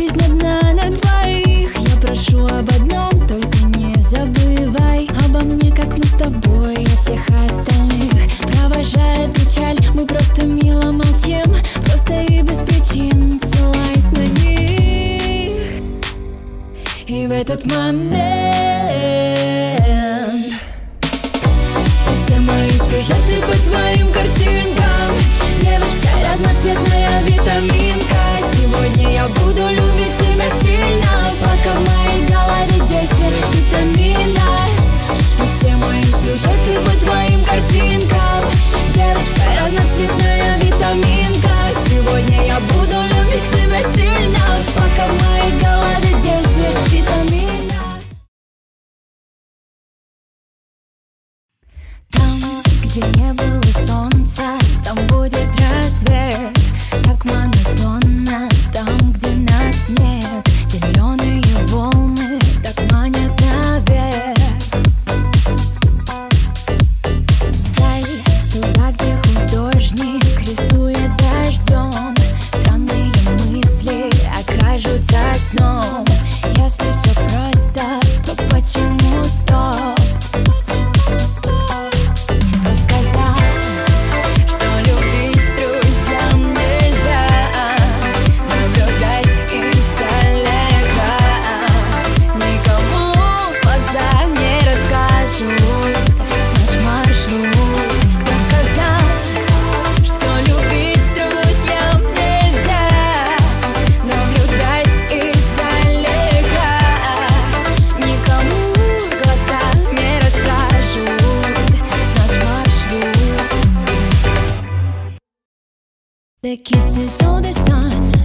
Жизнь одна на двоих. Я прошу об одном, только не забывай. Обо мне, как мы с тобой и всех остальных. Провожая печаль, мы просто мило молчим. Просто и без причин, ссылаясь на них. И в этот момент Все мои сюжеты по твоим картинкам. Девочка разноцветная витаминка Там, где не было солнца, там будет рассвет Так монотонно, там, где нас нет Зеленые волны так манят наверх. Даль, туда, где художник рисует дождем Странные мысли окажутся сном The kisses of the sun